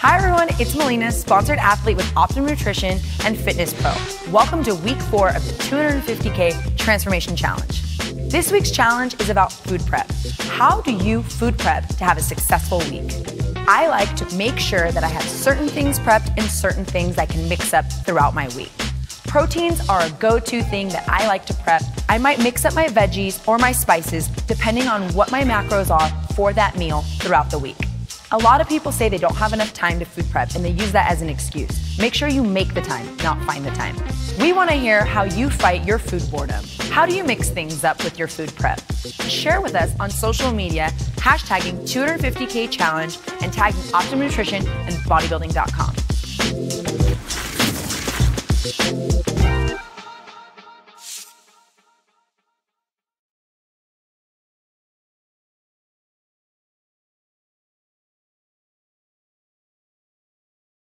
Hi everyone, it's Melina, sponsored athlete with Optimum Nutrition and Fitness Pro. Welcome to week four of the 250K Transformation Challenge. This week's challenge is about food prep. How do you food prep to have a successful week? I like to make sure that I have certain things prepped and certain things I can mix up throughout my week. Proteins are a go to thing that I like to prep. I might mix up my veggies or my spices depending on what my macros are for that meal throughout the week. A lot of people say they don't have enough time to food prep and they use that as an excuse. Make sure you make the time, not find the time. We want to hear how you fight your food boredom. How do you mix things up with your food prep? Share with us on social media, hashtagging 250K Challenge and tagging Optimum Nutrition and bodybuilding.com.